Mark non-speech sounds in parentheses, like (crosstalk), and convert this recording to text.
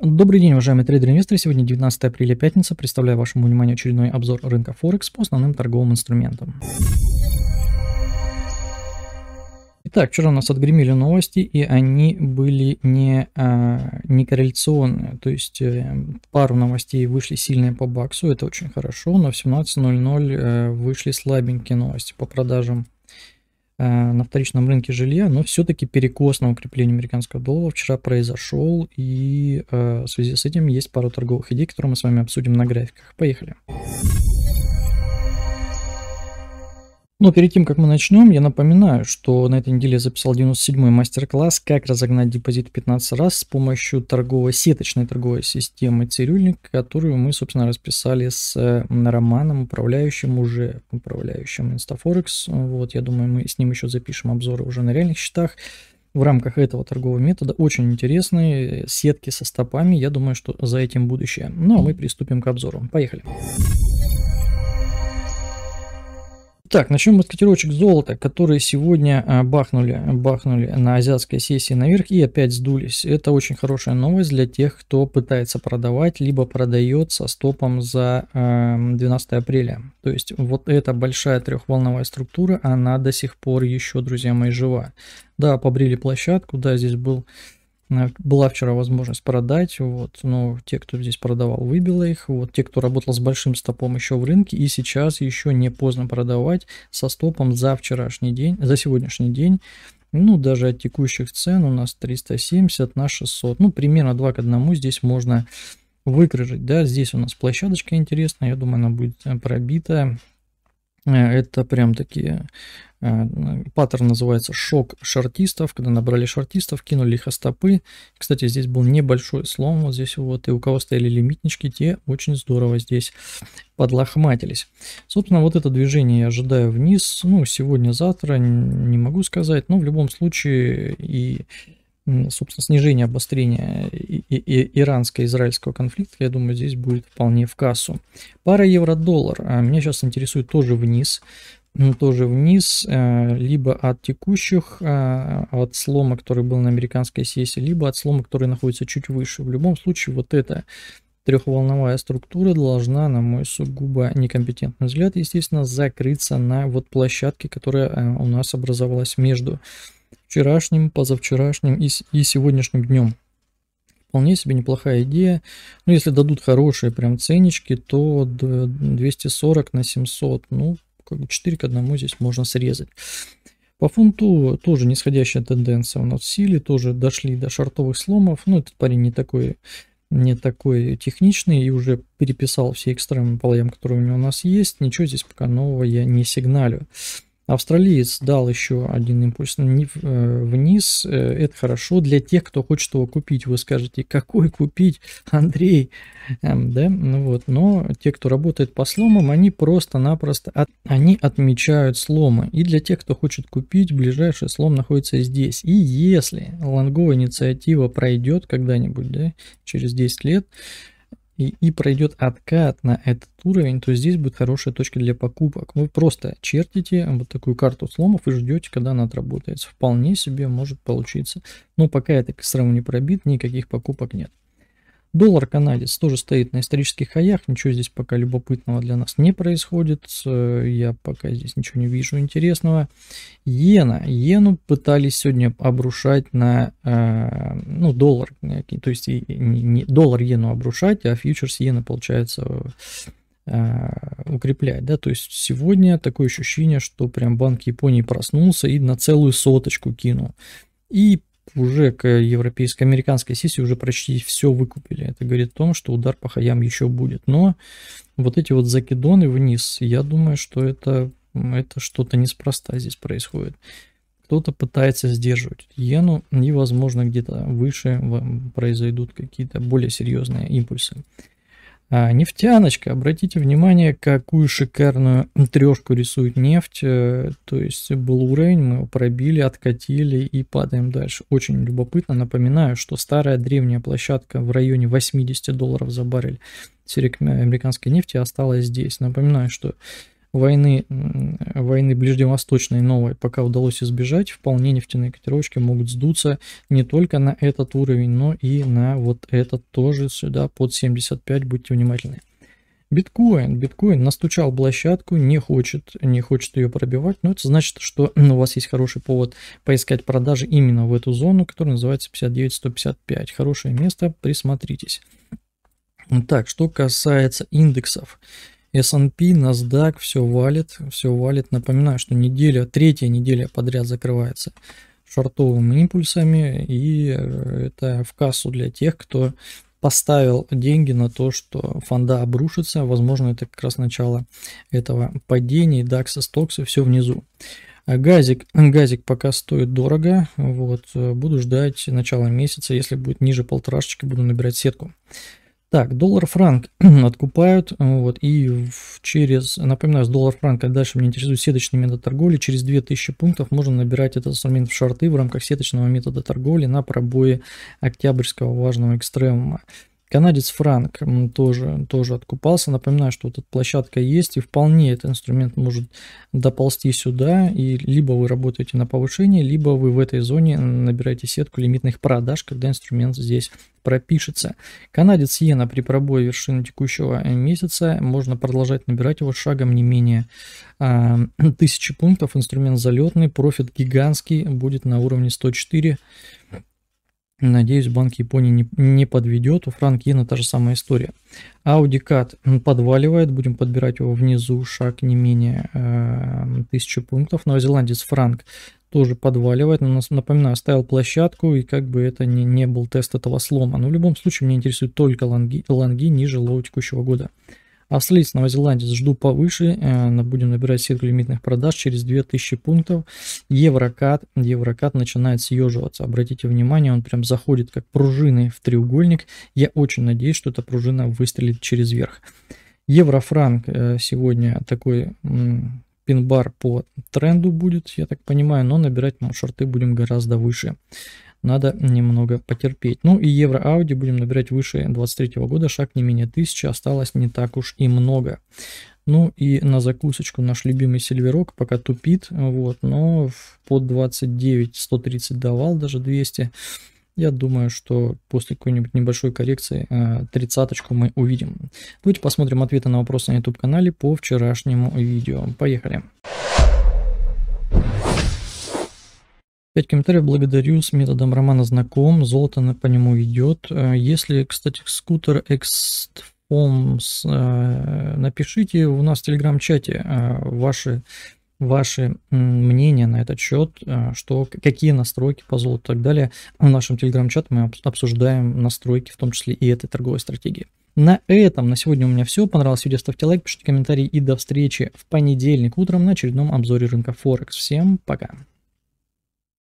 Добрый день, уважаемые трейдеры-инвесторы. Сегодня 19 апреля, пятница. Представляю вашему вниманию очередной обзор рынка Форекс по основным торговым инструментам. Итак, вчера у нас отгремели новости, и они были не, а, не корреляционные. То есть э, пару новостей вышли сильные по баксу, это очень хорошо, но в 17.00 э, вышли слабенькие новости по продажам на вторичном рынке жилья, но все-таки перекос на укрепление американского доллара вчера произошел, и э, в связи с этим есть пару торговых идей, которые мы с вами обсудим на графиках. Поехали. Но перед тем, как мы начнем, я напоминаю, что на этой неделе я записал 97-й мастер-класс «Как разогнать депозит 15 раз» с помощью торговой, сеточной торговой системы «Цирюльник», которую мы, собственно, расписали с Романом, управляющим уже, управляющим Instaforex. Вот, я думаю, мы с ним еще запишем обзоры уже на реальных счетах. В рамках этого торгового метода очень интересные сетки со стопами. Я думаю, что за этим будущее. Ну, а мы приступим к обзору. Поехали. Так, начнем мы с котировочек золота, которые сегодня а, бахнули, бахнули на азиатской сессии наверх и опять сдулись. Это очень хорошая новость для тех, кто пытается продавать, либо продает со стопом за 12 апреля. То есть вот эта большая трехволновая структура, она до сих пор еще, друзья мои, жива. Да, побрили площадку, да, здесь был была вчера возможность продать, вот, но те, кто здесь продавал, выбило их, вот, те, кто работал с большим стопом еще в рынке, и сейчас еще не поздно продавать со стопом за вчерашний день, за сегодняшний день, ну, даже от текущих цен у нас 370 на 600, ну, примерно 2 к 1 здесь можно выкрыжить, да, здесь у нас площадочка интересная, я думаю, она будет э, пробита, это прям такие Э, паттерн называется шок шортистов, когда набрали шортистов, кинули их о стопы. Кстати, здесь был небольшой слом вот здесь вот, и у кого стояли лимитнички, те очень здорово здесь подлохматились. Собственно, вот это движение я ожидаю вниз, ну, сегодня-завтра, не могу сказать, но в любом случае и собственно, снижение обострения иранско-израильского конфликта, я думаю, здесь будет вполне в кассу. Пара евро-доллар. А меня сейчас интересует тоже вниз тоже вниз, э, либо от текущих, э, от слома, который был на американской сессии, либо от слома, который находится чуть выше. В любом случае, вот эта трехволновая структура должна, на мой сугубо некомпетентный взгляд, естественно, закрыться на вот площадке, которая э, у нас образовалась между вчерашним, позавчерашним и, и сегодняшним днем. Вполне себе неплохая идея. Ну, если дадут хорошие прям ценнички, то 240 на 700, ну, как бы 4 к 1 здесь можно срезать. По фунту тоже нисходящая тенденция у нас в силе, тоже дошли до шартовых сломов. Ну, этот парень не такой, не такой техничный и уже переписал все экстремы по которые у него у нас есть. Ничего здесь пока нового я не сигналю. Австралиец дал еще один импульс э, вниз. Э, это хорошо для тех, кто хочет его купить. Вы скажете, какой купить, (laughs) Андрей? Эм, да, ну вот. Но те, кто работает по сломам, они просто-напросто от, они отмечают сломы. И для тех, кто хочет купить, ближайший слом находится здесь. И если лонговая инициатива пройдет когда-нибудь, да, через 10 лет, и, и пройдет откат на этот уровень, то здесь будет хорошая точка для покупок. Вы просто чертите вот такую карту сломов и ждете, когда она отработается. Вполне себе может получиться. Но пока это экстрем не пробит, никаких покупок нет. Доллар канадец тоже стоит на исторических хаях, ничего здесь пока любопытного для нас не происходит, я пока здесь ничего не вижу интересного. Иена, иену пытались сегодня обрушать на, э, ну, доллар, то есть не доллар иену обрушать, а фьючерс иена получается э, укреплять, да, то есть сегодня такое ощущение, что прям Банк Японии проснулся и на целую соточку кинул. И уже к европейской, американской сессии уже почти все выкупили. Это говорит о том, что удар по хаям еще будет. Но вот эти вот закидоны вниз, я думаю, что это, это что-то неспроста здесь происходит. Кто-то пытается сдерживать иену, и, возможно, где-то выше произойдут какие-то более серьезные импульсы. А, нефтяночка, обратите внимание, какую шикарную трешку рисует нефть. Э, то есть был уровень, мы его пробили, откатили и падаем дальше. Очень любопытно. Напоминаю, что старая древняя площадка в районе 80 долларов за баррель американской нефти осталась здесь. Напоминаю, что войны, войны ближневосточной новой пока удалось избежать, вполне нефтяные котировочки могут сдуться не только на этот уровень, но и на вот этот тоже сюда под 75, будьте внимательны. Биткоин, биткоин настучал площадку, не хочет, не хочет ее пробивать, но это значит, что у вас есть хороший повод поискать продажи именно в эту зону, которая называется 59-155. Хорошее место, присмотритесь. Так, что касается индексов. S&P, NASDAQ, все валит, все валит. Напоминаю, что неделя, третья неделя подряд закрывается шортовыми импульсами, и это в кассу для тех, кто поставил деньги на то, что фонда обрушится. Возможно, это как раз начало этого падения. DAX, стоксы, все внизу. А газик, (clears throat) газик пока стоит дорого. Вот, буду ждать начала месяца. Если будет ниже полторашечки, буду набирать сетку. Так, доллар-франк (clears throat) откупают, вот, и через, напоминаю, с доллар-франка дальше меня интересует сеточный метод торговли, через 2000 пунктов можно набирать этот инструмент в шорты в рамках сеточного метода торговли на пробое октябрьского важного экстремума. Канадец Франк тоже, тоже откупался. Напоминаю, что вот эта площадка есть, и вполне этот инструмент может доползти сюда, и либо вы работаете на повышение, либо вы в этой зоне набираете сетку лимитных продаж, когда инструмент здесь пропишется. Канадец Иена при пробое вершины текущего месяца можно продолжать набирать его шагом не менее а, (clears throat) 1000 пунктов. Инструмент залетный, профит гигантский, будет на уровне 104 Надеюсь, Банк Японии не, не подведет. У Франк Иена та же самая история. Cat подваливает. Будем подбирать его внизу. Шаг не менее э, 1000 пунктов. Новозеландец Франк тоже подваливает. Но, напоминаю, ставил площадку. И как бы это не, не был тест этого слома. Но в любом случае меня интересуют только лонги, лонги ниже low текущего года. Австралиец, новозеландец жду повыше, э, будем набирать сетку лимитных продаж через 2000 пунктов. Еврокат, еврокат начинает съеживаться, обратите внимание, он прям заходит как пружины в треугольник. Я очень надеюсь, что эта пружина выстрелит через верх. Еврофранк э, сегодня такой пин-бар по тренду будет, я так понимаю, но набирать мы шорты будем гораздо выше надо немного потерпеть. Ну и евро Ауди будем набирать выше 23 года, шаг не менее 1000, осталось не так уж и много. Ну и на закусочку наш любимый сильверок пока тупит, вот, но под 29 130 давал, даже 200. Я думаю, что после какой-нибудь небольшой коррекции э, тридцаточку мы увидим. Давайте посмотрим ответы на вопросы на YouTube канале по вчерашнему видео. Поехали. 5 комментариев благодарю, с методом романа знаком, золото по нему идет. Э, если, кстати, скутер Xforms, э, напишите у нас в телеграм-чате э, ваши, ваши мнения на этот счет, что, какие настройки по золоту и так далее. В нашем телеграм-чате мы обсуждаем настройки, в том числе и этой торговой стратегии. На этом на сегодня у меня все. Понравилось видео, ставьте лайк, пишите комментарии и до встречи в понедельник утром на очередном обзоре рынка Форекс. Всем пока!